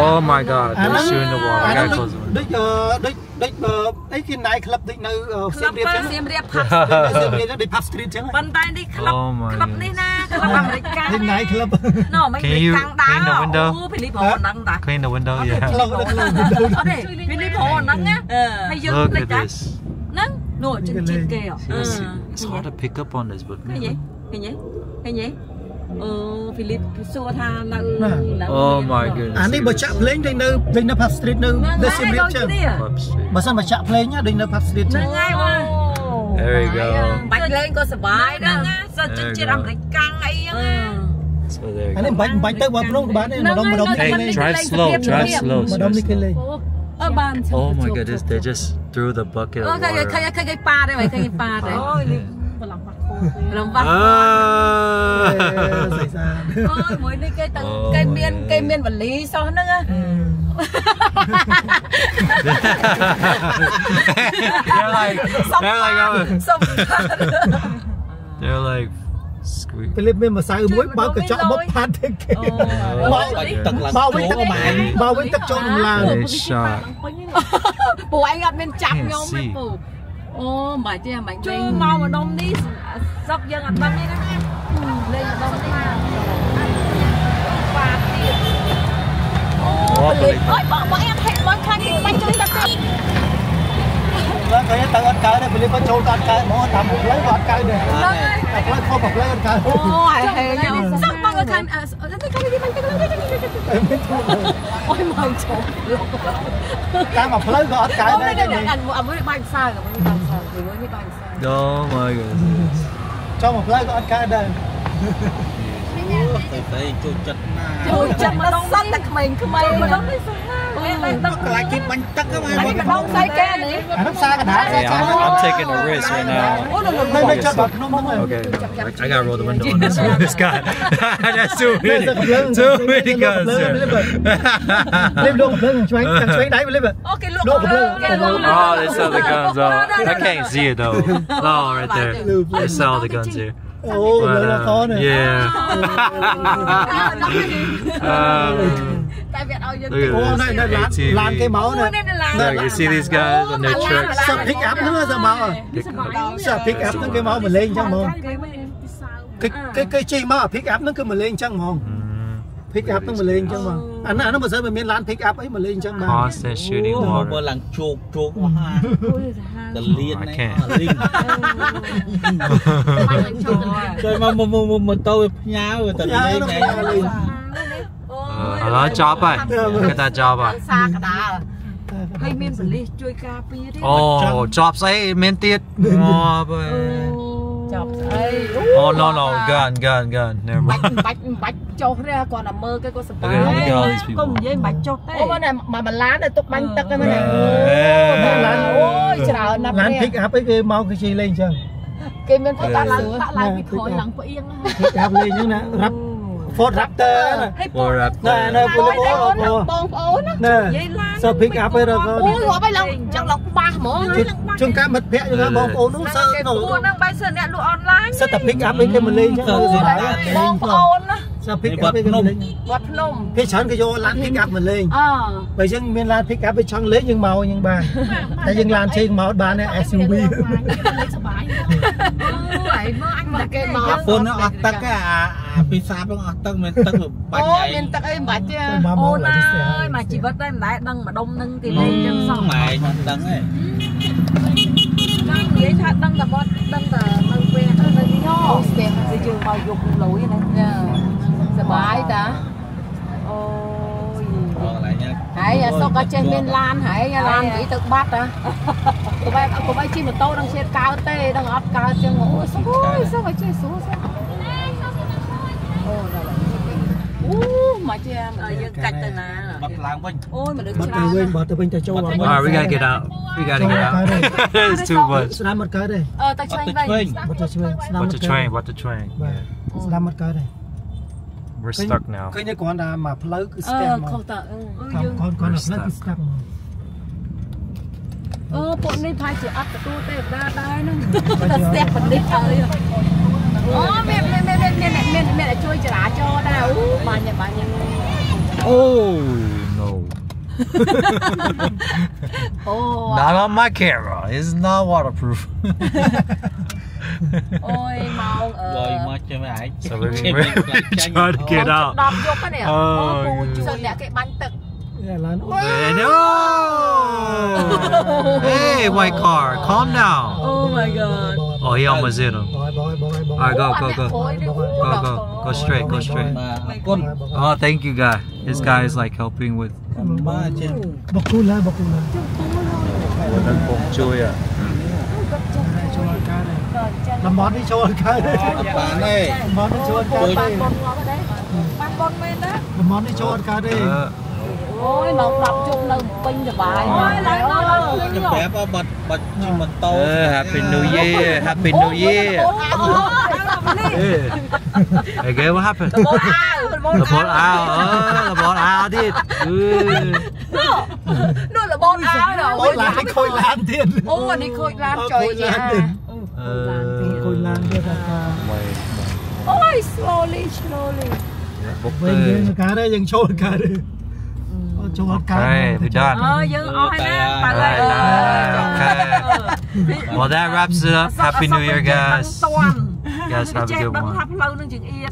Oh my god, អា they're shooting the wall. អា I ហ្នឹង gotta ដូច close the window. ដូចអឺដូចដូចអីគេ night club ដូចនៅសៀមរាបចឹង សៀមរាបផាប់ សៀមរាបចឹងដូច pub street ចឹង ប៉ុន្តែនេះក្លឹប Oh my ក្លឹបនេះណាក្លឹបអាមេរិកកាំង នេះ night club ណ៎មិន Can អាមេរិក you កាំងដើរ clean the window? អូភីលីប្រហែលហ្នឹងតា Clean the window, yeah. ខ្លុងទៅខ្លុង អត់ទេភីលីប្រហែលហ្នឹងណាហើយយើង Look ភ្លេច at តា this. ហ្នឹងនោះជិតជាតិគេអ See, it's, it's hard to pick up on this, but ឃើញទេ man. ឃើញទេឃើញទេ អឺភីលីសួរថានៅនៅ Oh my goodness. អានេះបើចាក់ភ្លេងដូចនៅដូចនៅ pub street នៅនៅសៀមរាបចឹង Pub Street. បើសិនបើចាក់ភ្លេងណាដូចនៅ pub street ចឹ ហ្នឹង ងហើយបង There you go. បាច់លេងក៏សុបាយដែរណាសិនជិតជាតិអាមេរិកកាំងអីហ្នឹងណា So there អា you នេះ go. បាច់បាច់ទៅបើព្រមក៏បានដែរម្ដុំម្ដុំនេះ Hey, គេលេង drive slow, drive slow. ម្ដុំនេះគេលេង អឺបាន Oh my goodness, they just threw the bucket អូ of ឃើញឃើញ water. ឃើញគេប៉ាដែរឃើញគេប៉ាដែរអូ Lâm Văn. À. Ôi, mới đi cây tầng Ôi. cây miên cây miên vật lý sao nữa nghe, ừ. they're like they're like oh. they're like lớp mới mà sai mũi bao cái chỗ bóp phát thế kia. Bao với tắc mạng. bao với tắc cho đồng là bố anh gặp nên chạm nhau mấy bố. Ô mà chứ mạnh chứ mau mà đông đi dọc dần ở bên đây đó em. Ừ, lên ở bên và tiền ôi bỏ bọn em hẹn bọn khăn thì bánh chúng ta đi. Lên cái tới ăn này mình có chôn ăn cái món tạm một lấy vào cái này tập lấy không tập lấy ăn cái ôi hay nhau. sắc bằng cái khăn cái cái đi bằng cái cái cái ôi màu chó cái mà lấy vào ăn cái này cái này ăn một ăn với bánh sao rồi bánh sao rồi với bánh sao đó mọi người ចង់មកផ្លូវក៏អត់កើតដែរអូទៅទៅចូលចិត្តណាចូលចិត្តម្ដងសិនតែក្មេងៗម្ដងនេះសុខណា I'm taking a risk right now. Okay, I gotta roll the window on this, this guy. That's too many. Too many guns here. Oh, they sell the guns Oh, I can't see it though. Oh, right there. They sell the guns here. Oh, but, uh, yeah. um, tại Việt Âu dân Ồ, này, này, lán, lán cái máu này. Look, you see these guys on their trucks. Sợ pick up nữa sao máu à? Sợ pick up nó cái máu mà lên chẳng không? Cái cái cái chi máu pick up nó cứ mà lên chẳng không? Pick up nó mà lên chẳng không? Anh anh nó mà vào mình lán pick up ấy mà lên chẳng không? Constant shooting water. Mà làng chuột chuột mà ha. Đờ liên này, linh. Trời mà mà mà mà tôi nhá, rồi tận đây này. មកមកម៉ូតូវាផ្ញើតលៀងឯង Uh, hello, job ហើយ Get that job ហើយសាកដាលហើយមានបលិសជួយការពារទេអូ job ស្អីមានទៀតអូបើចាប់ស្អី Oh no no gun gun gun never បាច់ mind បាច់បាច់ចុះទេគាត់តែមើលគេក៏សប្បាយ Look at all these people. កុំនិយាយបាច់ចុះទេអូមកមកឡានទៅទុកបាញ់ទឹកហ្នឹងណាអេឡានអូយច្រើនណាស់ឡាន pick up អីគេមកគេជិះលេងអញ្ចឹងគេមានផ្ដាក់ឡើងដាក់ឡើងពីក្រោយឡើងផ្អៀង pick up លេងអញ្ចឹងណារ៉ាប់ Ford Raptor ណាហើយ War ណែ Raptor ណែពលពលបងប្អូនណាណែនិយាយឡានសើ pick up ឯរកអូយរាប់ឲ្យឡើងចង់ឡើងបាសហ្មងជួនកាលមិត្តភ័ក្ដិយើងបងប្អូននោះសើគេទៅពួរហ្នឹងបែរសិនអ្នកលក់អនឡាញសិតតែ pick up ឯគេមកលេងអញ្ចឹងបងប្អូនណា សើ pick up ឯគេមកលេងវត្តភ្នំគេច្រើនគេយកឡាន pick up មកលេងអបើយើងមានឡាន pick up វាចង់លេងយើងមកយើងបានតែយើងឡានជិះមកបានតែ SUV សប្បាយអូយមើលអញមកគេមកអាពុនអត់ទឹកអាអាពីសាបហ្នឹងអត់ទឹកមានទឹកបាច់អូឯមានងទឹកអីមិនបាច់ទេអូនអើយមកជីវិតតែមិនដែលដឹងម្ដុំនឹងគេលេងចឹងសោះម៉ែអត់ដឹងទេចង់និយាយថាដឹងតែគាត់ដឹងតែនៅពេលនៅទីនោះស្ទះគឺយើងមកយកលុយណា ta? Hãy à, sau cái trên miền lan hãy à, lan chỉ tự bắt à? Cô bay cô bay chim một tô đang chơi cao tê đang ấp cao tiếng ngủ. Ôi sao phải chơi xuống sao mà chị em ờ, ờ, dương cạch từ nà bật lang bên ôi mà được bật từ bên à? bật từ bên ta châu vào à we gotta get out. We gotta get out. it's too much. Sờ một cái đây. Ờ ta chơi vậy bật từ chơi bật từ chơi bật từ chơi sờ một cái đây. we're stuck now ឃើញតែគ្រាន់តែមកផ្លូវគឺ អឺ ស្ទះមក ខុសតើ គាត់គាត់គាត់ផ្លូវគឺស្ដាប់មក អឺពួកនេះផាជាអត់ទទួលទេដែរដែរហ្នឹងស្ទះបណ្ឌិតហើយអូមានមានមានមានមានមានជួយចរាចរណ៍ដែរអូបាញ់បាញ់ Oh no. អូ Not on my camera. It's not waterproof. អូយម៉ោងអឺ rồi mà cho mày ấy So we're, we're trying to get out. 10យប់ហ្នឹង អូ អូពូជួយអ្នកគេបាញ់ទឹក នេះឡានអូ And oh! Hey, white car, calm down. Oh my god Oh, he almost hit him. បងបងបងបង All right, go, go, go. អូយនេះ Go, go, go straight, go straight. mà con Oh, thank you, guy. This guy is like helping with. ba trên តំបន់នេះចូលកើតទេ bạn ơi តំបន់នេះចូលកើតទេបានបនងាប់ដែរបានបនមែនណាតំបន់នេះចូលកើតទេ Uh, អូយម៉ោង10ជប់នៅពេញសបាយអូយឡើងដល់ដល់ cái bé ba bật bật chim bật tàu uh, Happy New Year! Happy New Year! Yeah. Okay, what happened? បនអាវបន The ball out. Oh, the ball out it. Uh, នោះលបនអាវដល់អូយឡានខូចឡានទៀតអូនេះខូចឡានចុយជាខូចឡាន ទៀត uh, ខូចឡានទៀតអាកា អូយ slowly slowly វិញយើងកើតទេយើងចូលកើតទេអូចូលកើត Okay, we're done. អើយើងអស់ហើយណាបាល់ Alright, okay. Well, that wraps it up. Happy New Year, guys. តាន់ You guys have a ចេះ good ដឹងថា one. ផ្លូវនឹងជាងអៀត